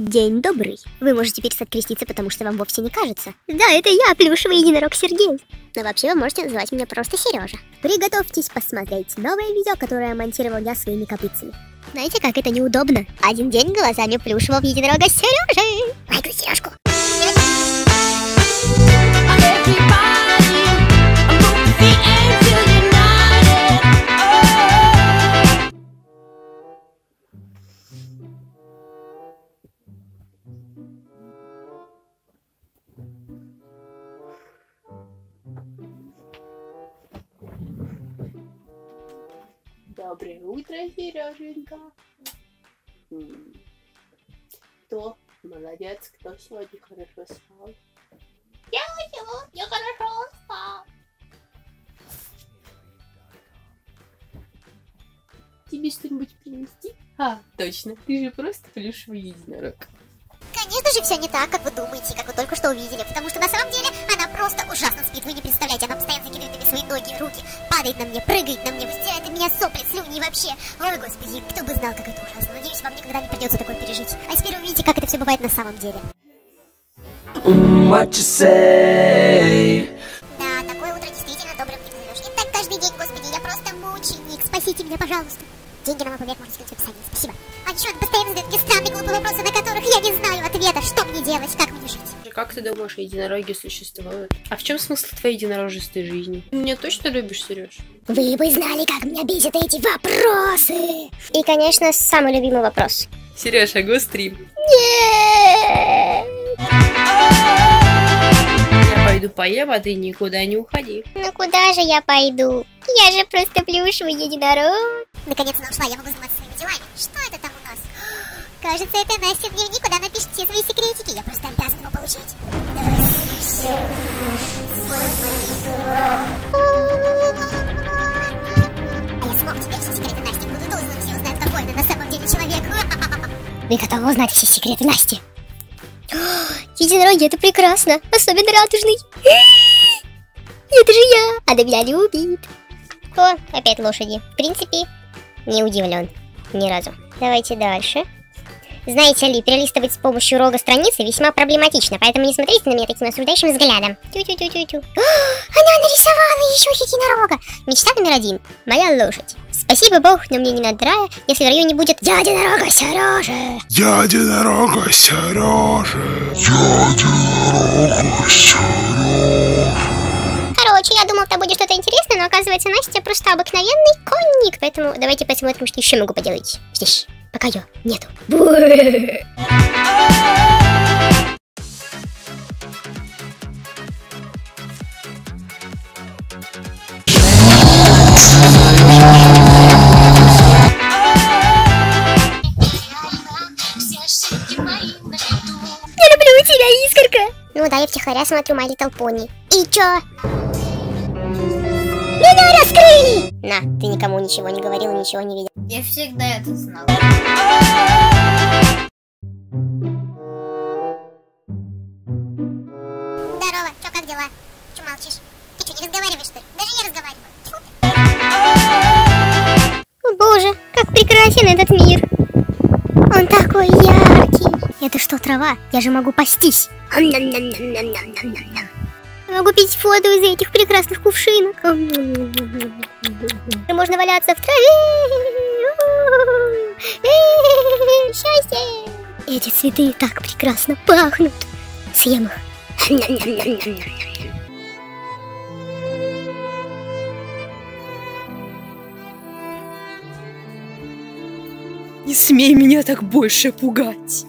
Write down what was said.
День добрый. Вы можете перестать креститься, потому что вам вовсе не кажется. Да, это я, плюшевый единорог Сергей. Но вообще вы можете называть меня просто Сережа. Приготовьтесь посмотреть новое видео, которое я монтировал я своими копытцами. Знаете, как это неудобно? Один день глазами плюшевого единорога Сережи. Лайкай Сережку. Доброе утро, Сереженька. Кто молодец, кто сегодня хорошо спал? Я сегодня хорошо спал. Тебе что-нибудь принести? А, точно, ты же просто плюшевый единорог. Конечно же, все не так, как вы думаете, как вы только что увидели, потому что на самом деле она просто ужасно спит, вы не представляете, она постоянно закидывает свои ноги и руки, падает на мне, прыгает на мне, вытирает на меня сопли, слюни и вообще. Ой, господи, кто бы знал, как это ужасно. Надеюсь, вам никогда не придется такое пережить. А теперь увидите, как это все бывает на самом деле. What you say? Да, такое утро действительно добрым не назовешь. Не так каждый день, господи, я просто мученик. Спасите меня, пожалуйста. Деньги на мой побег можно скинуть в описании. Спасибо. А чё, постоянно задают мне странные глупые вопросы, на которых я не знаю ответа. Что мне делать, как мне жить? Как ты думаешь, единороги существуют? А в чем смысл твоей единорожистой жизни? Ты меня точно любишь, Сереж? Вы бы знали, как меня бесят эти вопросы. И, конечно, самый любимый вопрос. Сереж, а стрим? Нет. Я пойду поем, а ты никуда не уходи. Ну куда же я пойду? Я же просто плюшевый единорог. Наконец-то она ушла, я могу заниматься своими делами. Что это там у нас? Кажется, это Настя в дневник, куда напишет все свои секретики. Я просто обязан его получить. А я смог теперь все секреты Насти. Буду должен, все узнают, какой она на самом деле человек. Вы готовы узнать все секреты Насти? Единороги, это прекрасно. Особенно радужный. Это же я. Она меня любит. О, опять лошади. В принципе, не удивлен. Ни разу. Давайте дальше. Знаете ли, перелистывать с помощью рога страницы весьма проблематично, поэтому не смотрите на меня таким осуждающим взглядом. Тю-тю-тю-тю-тю. Она нарисовала еще единорога. Мечта номер один. Моя лошадь. Спасибо бог, но мне не надо рая, если в районе будет дядя-дорога Сережа. Дядя дорога, Сережа. Дядя дорога, Сережа. Короче, я думал, там будет что-то интересное, но оказывается, Настя просто обыкновенный конник. Поэтому давайте посмотрим, что еще могу поделать здесь. Пока ее нету. Я люблю тебя, искорка. Ну да, я втихаря смотрю My Little Pony. И чё? Меня раскрыли! На, ты никому ничего не говорил, ничего не видел. Я всегда это знал. Здорово, чё, как дела? Чё молчишь? Ты что, не разговариваешь, что ли? Даже я разговариваю. О боже, как прекрасен этот мир. Он такой яркий. Это что, трава? Я же могу пастись. Могу пить воду из этих прекрасных кувшинок. Можно валяться в траве. Счастье. Эти цветы так прекрасно пахнут. Съем их. Не смей меня так больше пугать.